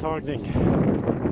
retarding.